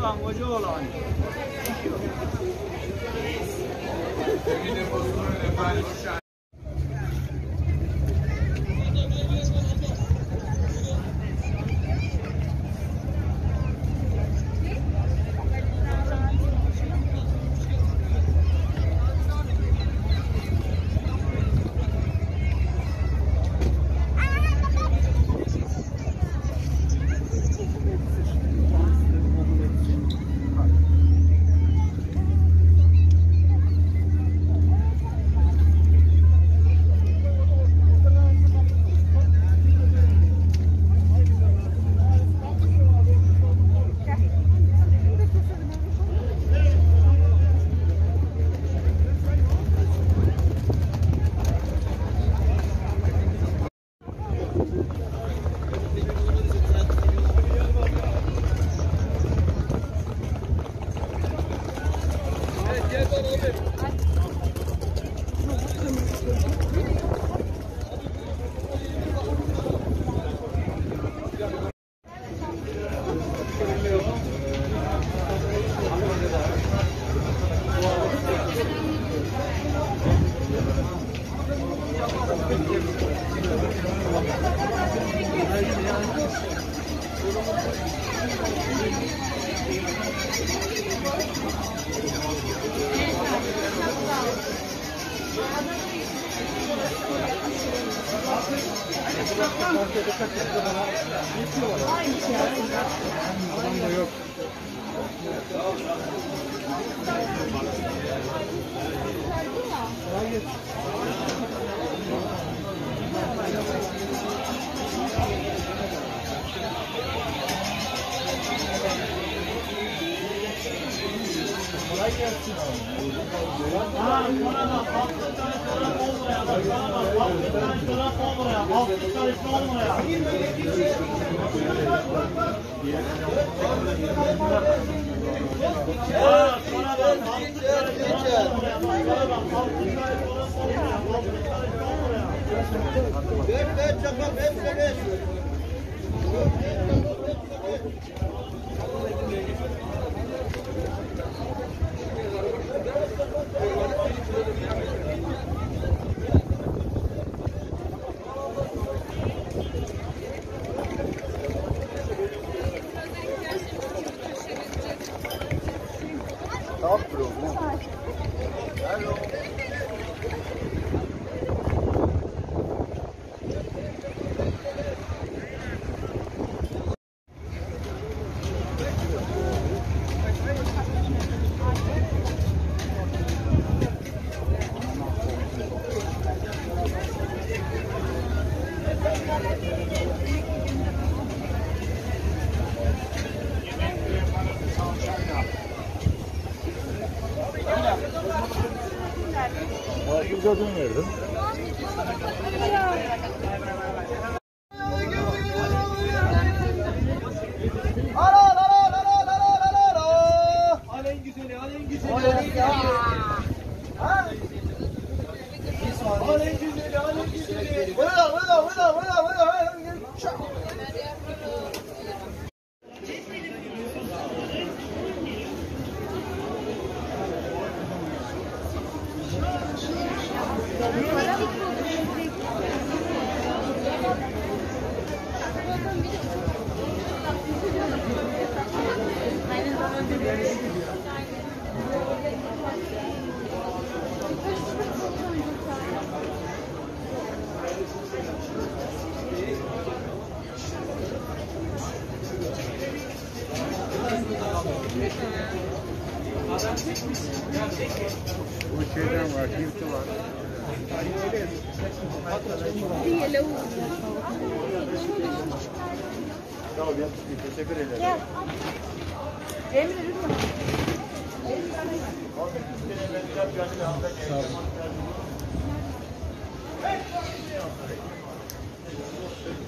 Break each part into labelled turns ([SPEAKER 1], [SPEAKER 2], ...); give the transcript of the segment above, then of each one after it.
[SPEAKER 1] language 哎，走那边，哎。Oğlan, koca oğlan.
[SPEAKER 2] Güzel ödün verdim.
[SPEAKER 1] Alen güzeli, alen güzeli. Alen güzeli. Alen güzeli,
[SPEAKER 2] Bu şeyden var, yırtı var. هي لو Tamam ya. Teşekkür ederim. Sağ olun. Thank you.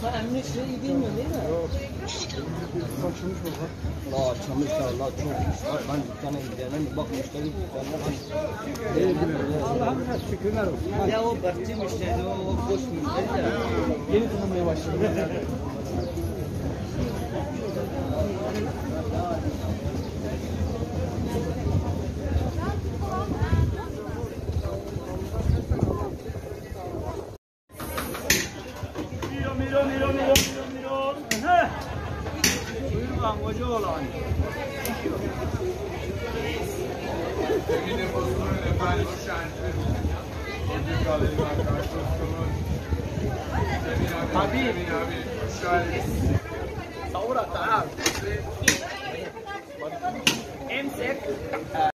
[SPEAKER 3] Sen emni şeyi bilmiyorsun değil mi? Yok. Açılmış baba. La açılmış ya la çok. Ben dükkana gidene bak müşteri dükkanına Allah'ım şükürler olsun. Ya o bakçı müşteri o, o boş müşteri de. Yeni tanımaya başladı.
[SPEAKER 1] حبيبي صورة تعال امسك